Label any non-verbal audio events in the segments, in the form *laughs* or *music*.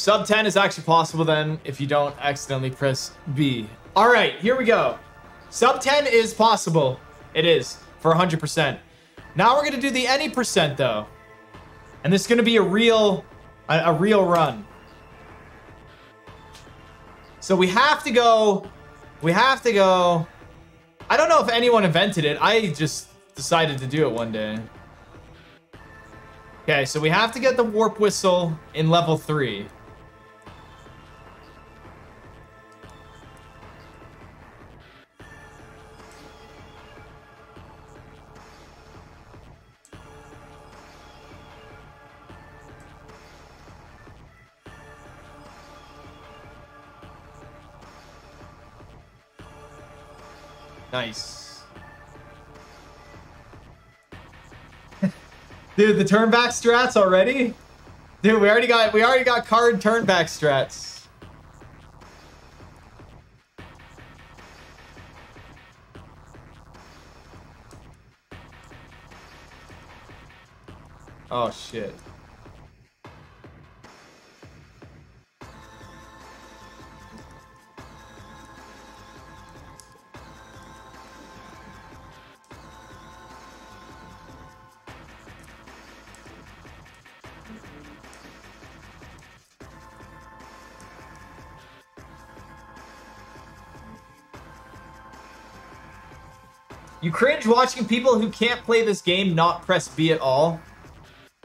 Sub 10 is actually possible then if you don't accidentally press B. All right, here we go. Sub 10 is possible. It is for 100%. Now we're going to do the any percent though. And this is going to be a real a, a real run. So we have to go we have to go I don't know if anyone invented it. I just decided to do it one day. Okay, so we have to get the warp whistle in level 3. Nice. *laughs* Dude, the turn back strats already? Dude, we already got we already got card turn back strats. Oh shit. You cringe watching people who can't play this game not press B at all.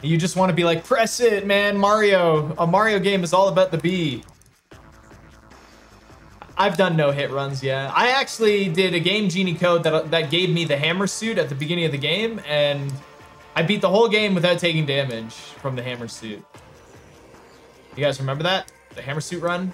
You just want to be like, press it, man, Mario. A Mario game is all about the B. I've done no hit runs, yeah. I actually did a Game Genie code that, that gave me the hammer suit at the beginning of the game, and I beat the whole game without taking damage from the hammer suit. You guys remember that? The hammer suit run?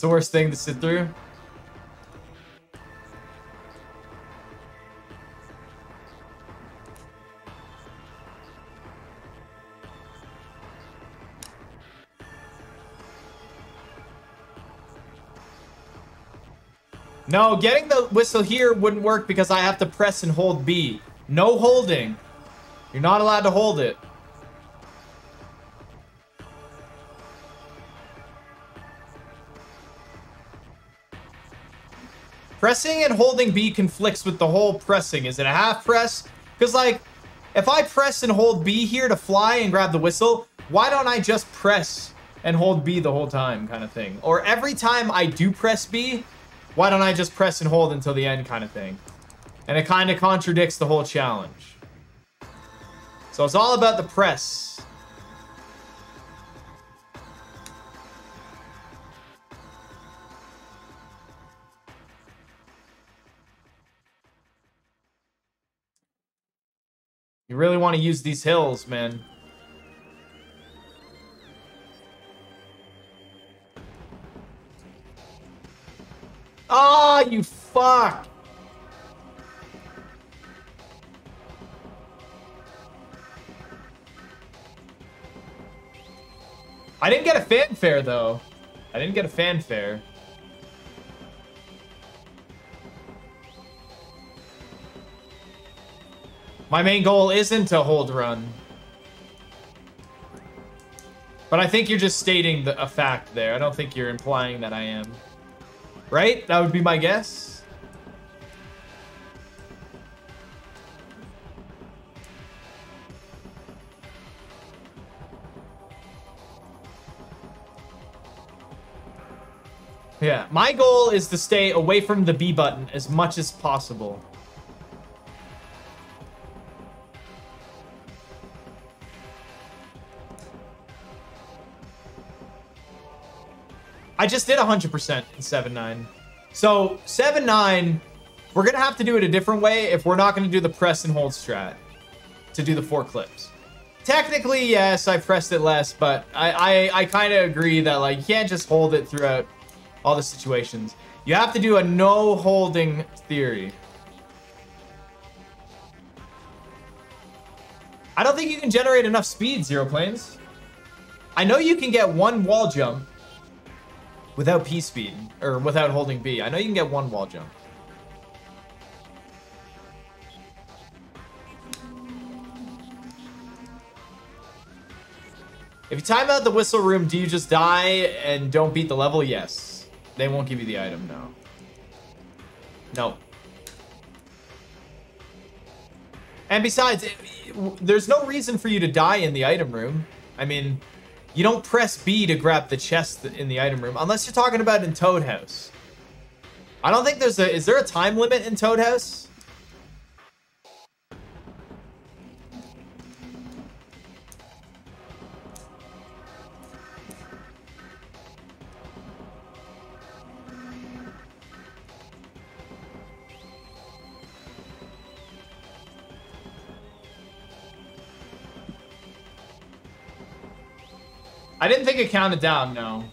It's the worst thing to sit through. No, getting the whistle here wouldn't work because I have to press and hold B. No holding. You're not allowed to hold it. Pressing and holding B conflicts with the whole pressing. Is it a half press? Because, like, if I press and hold B here to fly and grab the whistle, why don't I just press and hold B the whole time kind of thing? Or every time I do press B, why don't I just press and hold until the end kind of thing? And it kind of contradicts the whole challenge. So it's all about the press. You really want to use these hills, man. Ah, oh, you fuck! I didn't get a fanfare, though. I didn't get a fanfare. My main goal isn't to hold run. But I think you're just stating the, a fact there. I don't think you're implying that I am. Right? That would be my guess. Yeah, my goal is to stay away from the B button as much as possible. I just did 100% in 7-9. So 7-9, we're going to have to do it a different way if we're not going to do the press and hold strat to do the four clips. Technically, yes, I pressed it less, but I, I, I kind of agree that like you can't just hold it throughout all the situations. You have to do a no holding theory. I don't think you can generate enough speed, Zero Planes. I know you can get one wall jump without P speed, or without holding B. I know you can get one wall jump. If you time out the whistle room, do you just die and don't beat the level? Yes. They won't give you the item, no. No. And besides, it, there's no reason for you to die in the item room. I mean, you don't press B to grab the chest in the item room, unless you're talking about in Toad House. I don't think there's a... Is there a time limit in Toad House? I didn't think it counted down, no.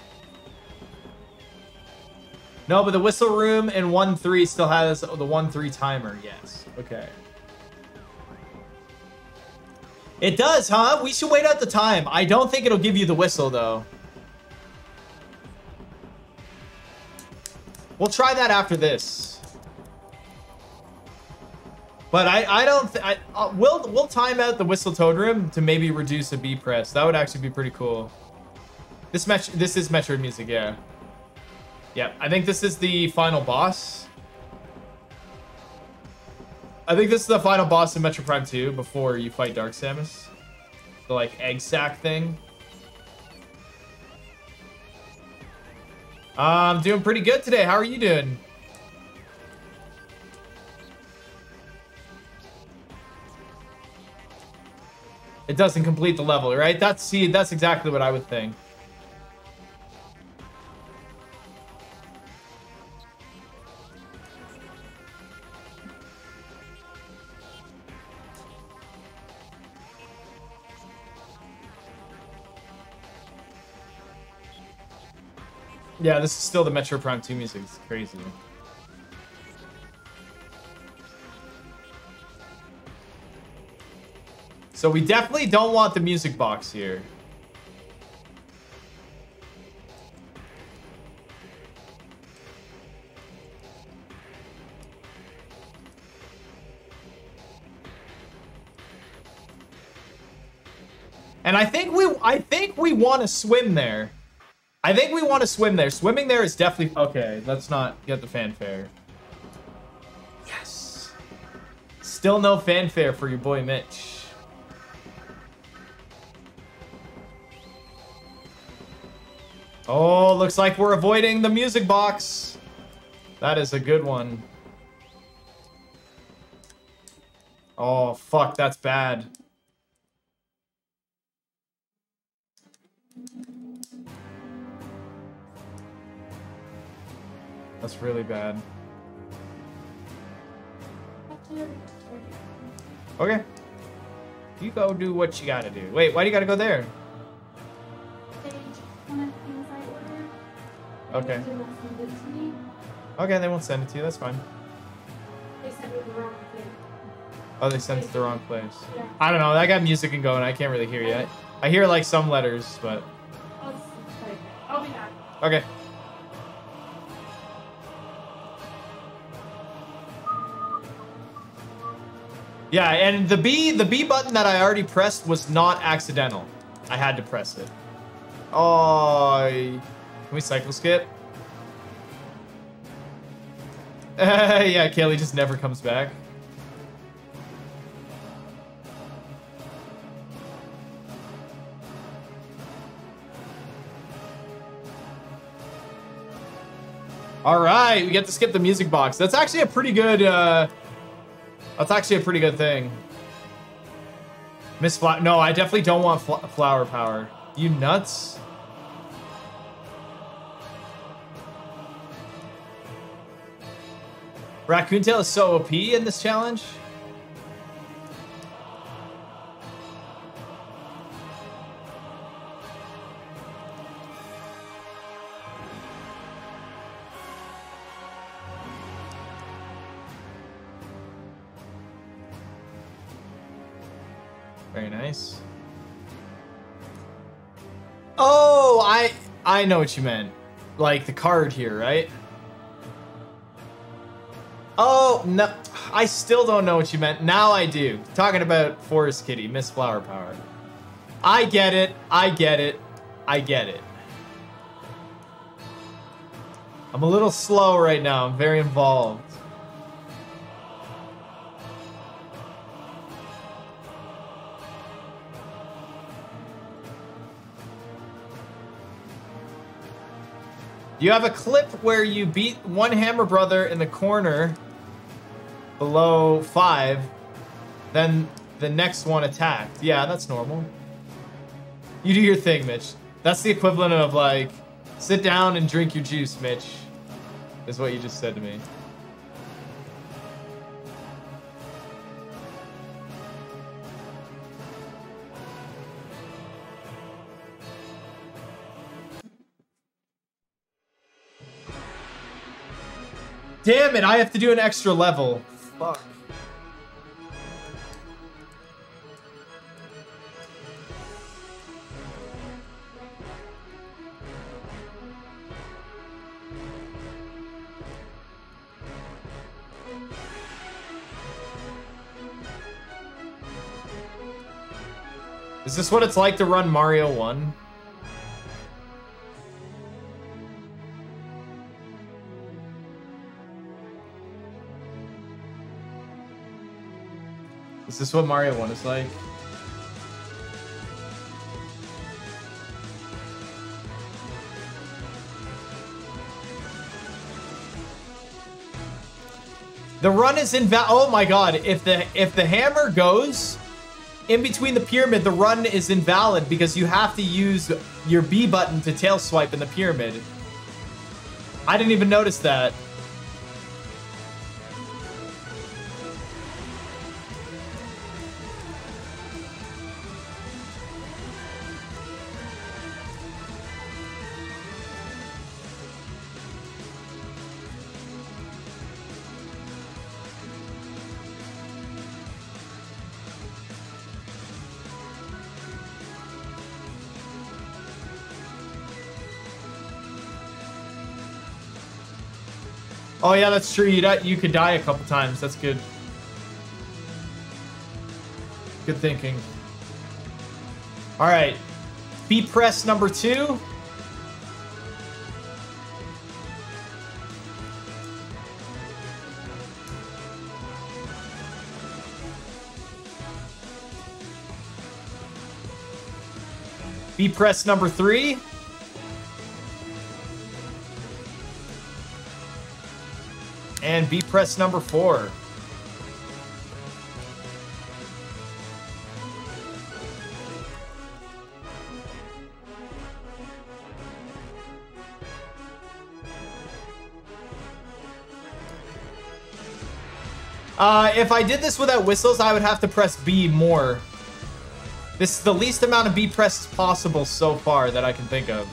No, but the whistle room in 1-3 still has the 1-3 timer, yes. Okay. It does, huh? We should wait out the time. I don't think it'll give you the whistle, though. We'll try that after this. But I, I don't... I, uh, we'll, we'll time out the whistle toad room to maybe reduce a B press. That would actually be pretty cool. This match, this is Metroid music, yeah. Yeah, I think this is the final boss. I think this is the final boss in Metroid Prime 2 before you fight Dark Samus. The, like, egg sack thing. I'm doing pretty good today. How are you doing? It doesn't complete the level, right? That's see, that's exactly what I would think. Yeah, this is still the Metroid Prime 2 music. It's crazy. So we definitely don't want the music box here. And I think we I think we want to swim there. I think we want to swim there. Swimming there is definitely... Okay, let's not get the fanfare. Yes. Still no fanfare for your boy Mitch. Oh, looks like we're avoiding the music box. That is a good one. Oh, fuck, that's bad. That's really bad. Okay. You go do what you gotta do. Wait, why do you gotta go there? Okay. Okay, they won't send it to you. That's fine. Oh, they sent it to the wrong place. Yeah. I don't know. I got music and going. I can't really hear yet. I hear like some letters, but. Okay. Yeah, and the B, the B button that I already pressed was not accidental. I had to press it. Oh, can we cycle skip? *laughs* yeah, Kaylee just never comes back. All right, we get to skip the music box. That's actually a pretty good, uh, that's actually a pretty good thing. Miss Flower. No, I definitely don't want fl flower power. You nuts? Raccoon Tail is so OP in this challenge. Very nice. Oh, I I know what you meant. Like the card here, right? Oh, no. I still don't know what you meant. Now I do. Talking about Forest Kitty, Miss Flower Power. I get it. I get it. I get it. I'm a little slow right now. I'm very involved. You have a clip where you beat one Hammer Brother in the corner below five, then the next one attacked. Yeah, that's normal. You do your thing, Mitch. That's the equivalent of like, sit down and drink your juice, Mitch, is what you just said to me. Damn it, I have to do an extra level. Fuck. Is this what it's like to run Mario 1? This is this what Mario 1 is like? The run is invalid. Oh my god! If the if the hammer goes in between the pyramid, the run is invalid because you have to use your B button to tail swipe in the pyramid. I didn't even notice that. Oh yeah, that's true. You you could die a couple times. That's good. Good thinking. All right, B press number two. B press number three. And B press number four. Uh, if I did this without whistles, I would have to press B more. This is the least amount of B presses possible so far that I can think of.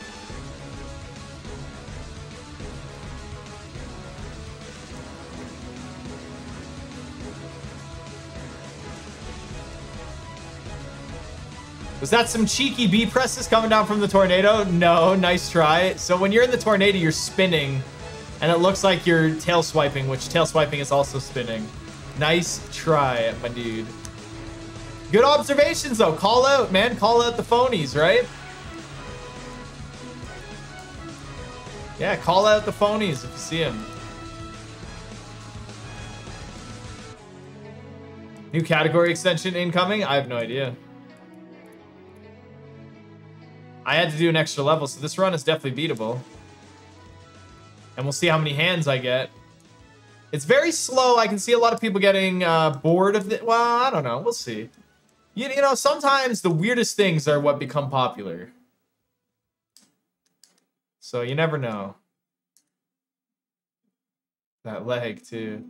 That some cheeky B presses coming down from the tornado? No, nice try. So when you're in the tornado, you're spinning, and it looks like you're tail swiping, which tail swiping is also spinning. Nice try, my dude. Good observations, though. Call out, man. Call out the phonies, right? Yeah, call out the phonies if you see them. New category extension incoming? I have no idea. I had to do an extra level, so this run is definitely beatable. And we'll see how many hands I get. It's very slow. I can see a lot of people getting uh, bored of it. Well, I don't know. We'll see. You, you know, sometimes the weirdest things are what become popular. So you never know. That leg too.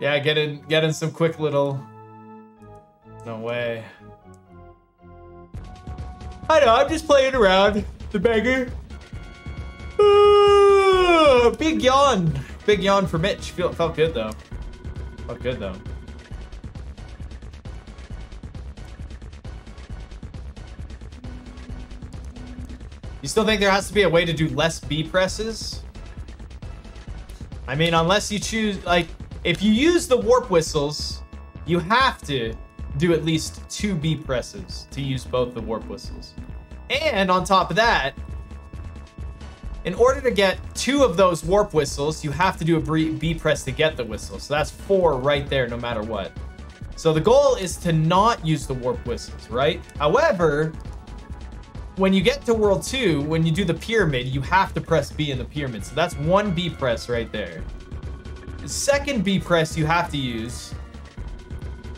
Yeah, get in, get in some quick little. No way. I know, I'm just playing around. The beggar. Ah, big yawn. Big yawn for Mitch. Feel, felt good though. Felt good though. You still think there has to be a way to do less B presses? I mean, unless you choose, like, if you use the warp whistles, you have to do at least two B presses to use both the warp whistles. And on top of that, in order to get two of those warp whistles, you have to do a B press to get the whistle. So that's four right there, no matter what. So the goal is to not use the warp whistles, right? However, when you get to World 2, when you do the pyramid, you have to press B in the pyramid. So that's one B press right there. Second B press you have to use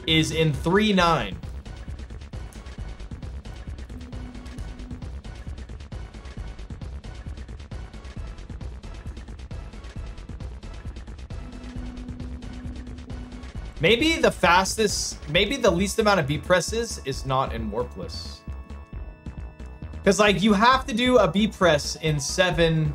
is in 3-9. Maybe the fastest, maybe the least amount of B presses is not in Warpless. Because, like, you have to do a B press in 7...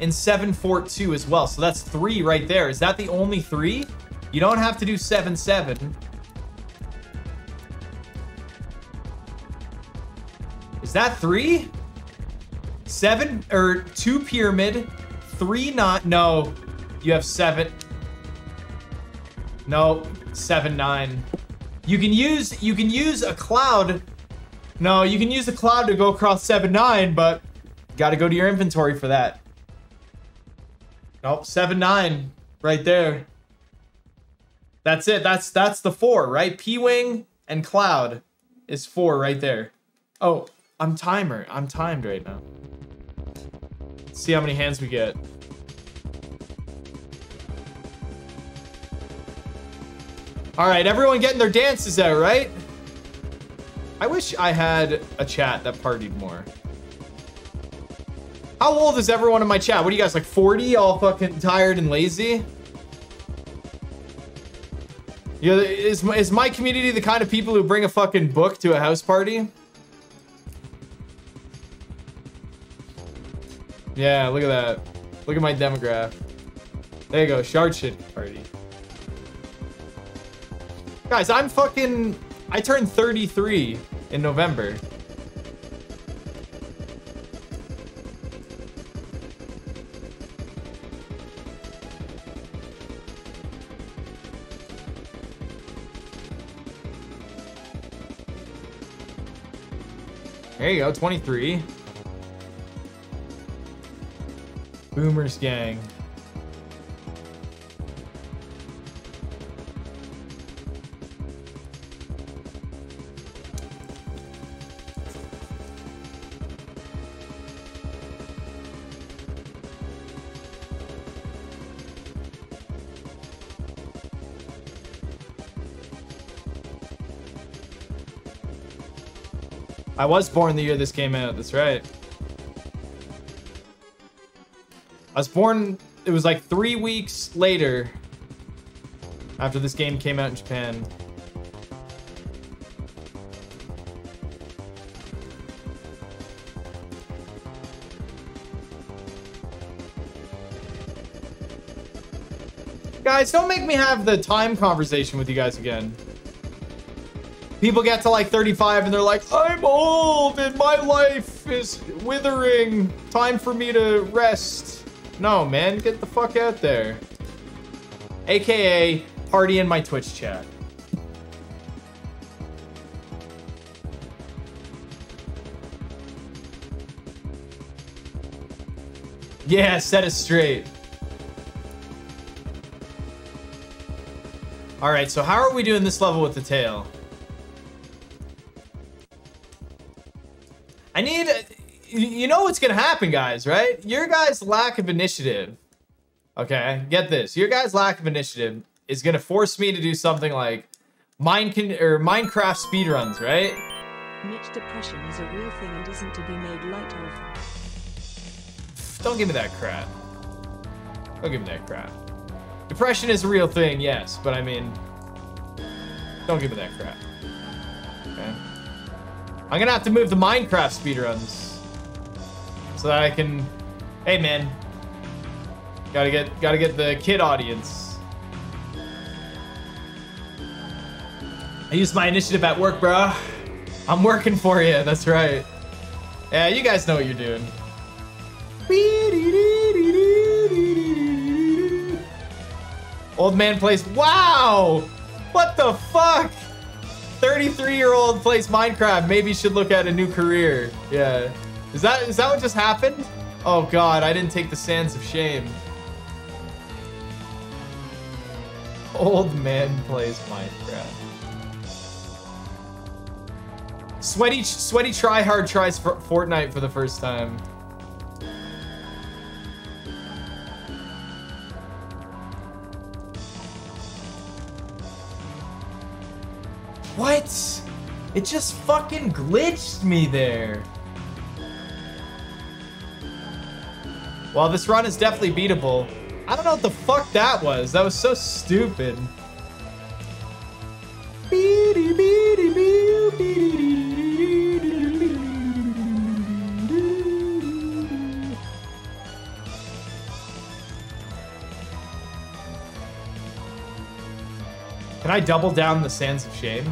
In 742 as well. So that's three right there. Is that the only three? You don't have to do 7-7. Is that three? Seven, or two pyramid, three not, no. You have seven. No, seven, nine. You can use, you can use a cloud. No, you can use a cloud to go across seven, nine, but got to go to your inventory for that. Nope, seven, nine right there. That's it. That's, that's the four, right? P-Wing and cloud is four right there. Oh, I'm timer. I'm timed right now. Let's see how many hands we get. All right, everyone getting their dances out, right? I wish I had a chat that partied more. How old is everyone in my chat? What are you guys, like 40? All fucking tired and lazy? Yeah, is, is my community the kind of people who bring a fucking book to a house party? Yeah, look at that. Look at my demograph. There you go, shard shit party. Guys, I'm fucking... I turned 33 in November. There you go, 23. Boomers gang. I was born the year this came out. That's right. I was born, it was like three weeks later after this game came out in Japan. Guys, don't make me have the time conversation with you guys again. People get to like 35 and they're like, I'm old and my life is withering. Time for me to rest. No, man, get the fuck out there. AKA, party in my Twitch chat. Yeah, set it straight. All right, so how are we doing this level with the tail? Going to happen, guys, right? Your guys' lack of initiative, okay? Get this. Your guys' lack of initiative is going to force me to do something like Mine can or Minecraft speedruns, right? Mitch, depression is a real thing and isn't to be made light of. Don't give me that crap. Don't give me that crap. Depression is a real thing, yes, but I mean, don't give me that crap. Okay. I'm gonna have to move the Minecraft speedruns so that I can. Hey, man, gotta get gotta get the kid audience. I used my initiative at work, bro. I'm working for you. That's right. Yeah, you guys know what you're doing. Old man plays. Wow! What the fuck? 33 year old plays Minecraft. Maybe should look at a new career. Yeah. Is that is that what just happened? Oh god, I didn't take the sands of shame. Old man plays Minecraft. Sweaty Sweaty Tryhard tries for Fortnite for the first time. What? It just fucking glitched me there. Well, this run is definitely beatable. I don't know what the fuck that was. That was so stupid. Can I double down the Sands of Shame?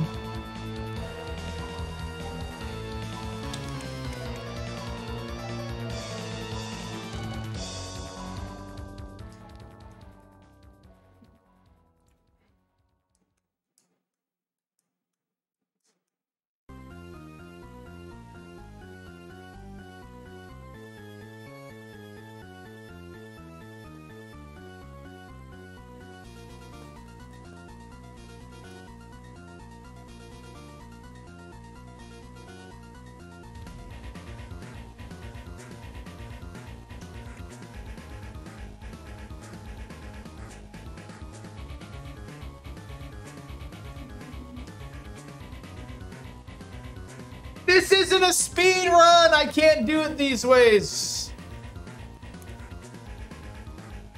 This isn't a speed run. I can't do it these ways.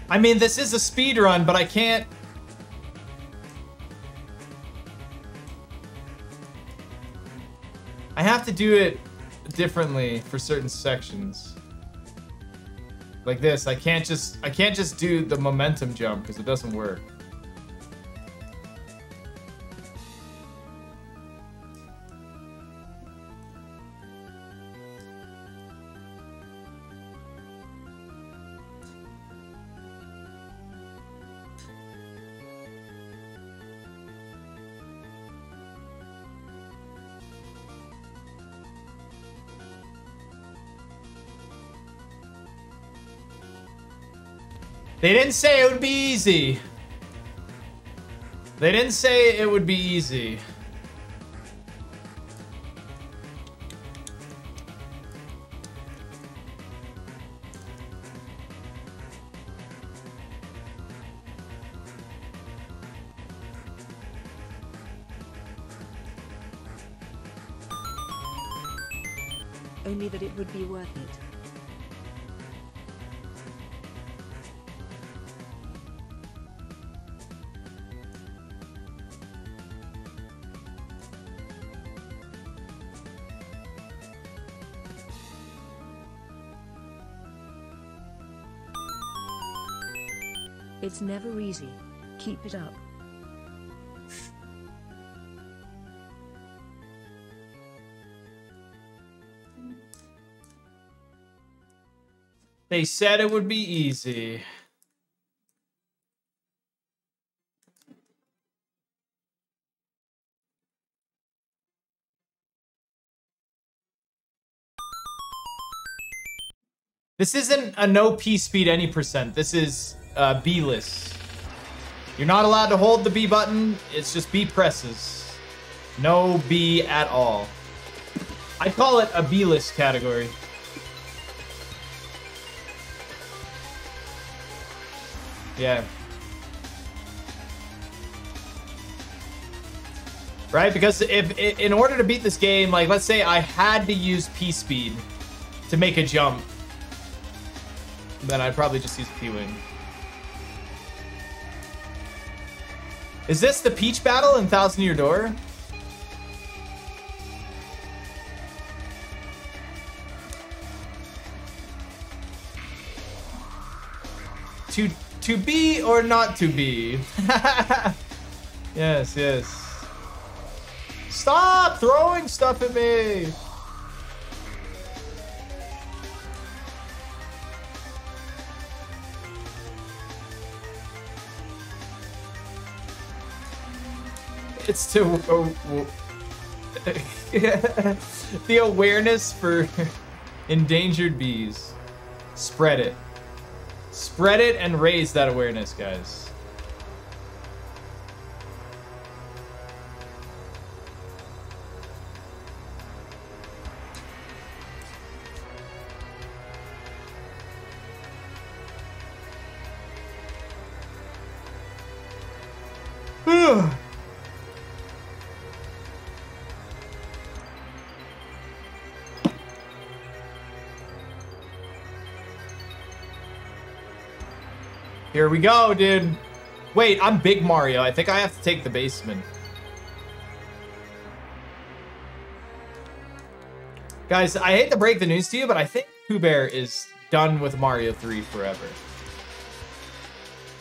I mean, this is a speed run, but I can't. I have to do it differently for certain sections. Like this, I can't just I can't just do the momentum jump because it doesn't work. They didn't say it would be easy. They didn't say it would be easy. It's never easy. Keep it up. They said it would be easy. This isn't a no P speed any percent. This is uh, B-less. You're not allowed to hold the B button. It's just B presses. No B at all. I call it a B-less category. Yeah. Right? Because if in order to beat this game, like let's say I had to use P speed to make a jump, then I'd probably just use P-Wing. Is this the Peach battle in Thousand Year Door? To to be or not to be? *laughs* yes, yes. Stop throwing stuff at me! It's to uh, *laughs* the awareness for *laughs* endangered bees. Spread it. Spread it and raise that awareness, guys. We go, dude. Wait, I'm Big Mario. I think I have to take the basement. Guys, I hate to break the news to you, but I think Pooh Bear is done with Mario 3 forever.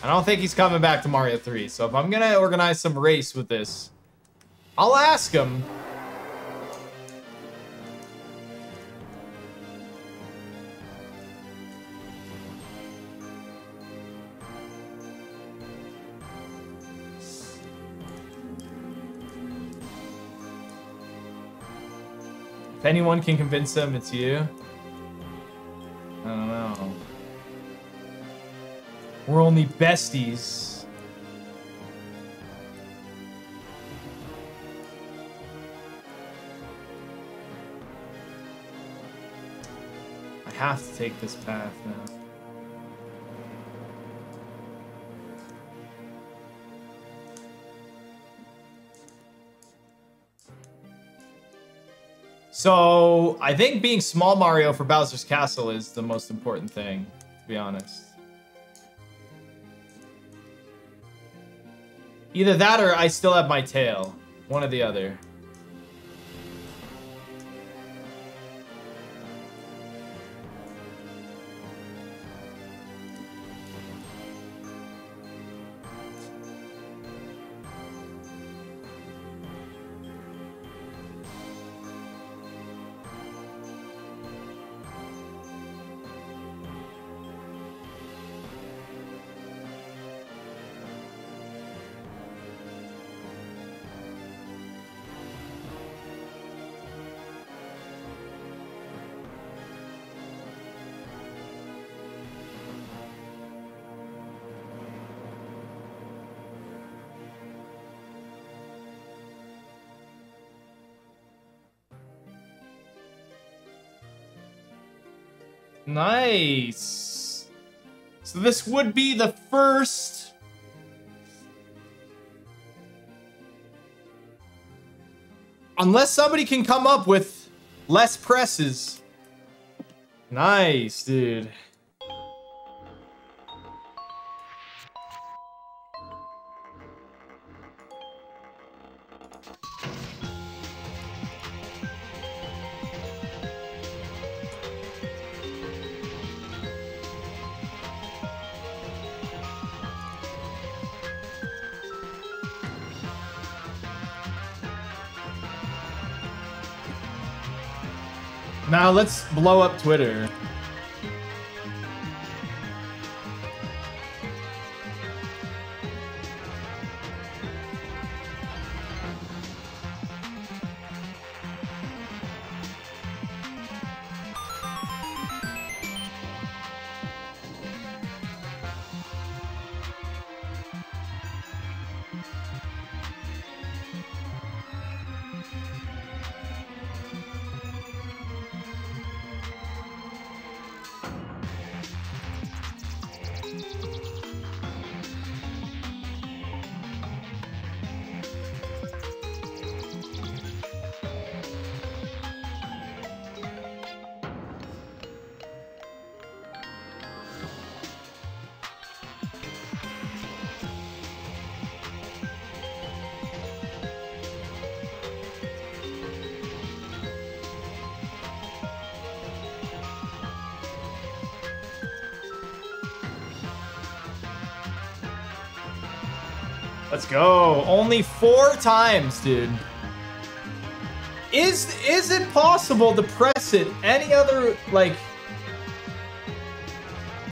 I don't think he's coming back to Mario 3. So if I'm going to organize some race with this, I'll ask him. Anyone can convince them, it's you. I don't know. We're only besties. I have to take this path now. So I think being small Mario for Bowser's Castle is the most important thing, to be honest. Either that or I still have my tail. One or the other. Nice. So this would be the first... Unless somebody can come up with less presses. Nice, dude. Let's blow up Twitter. Let's go. Only four times, dude. Is is it possible to press it any other like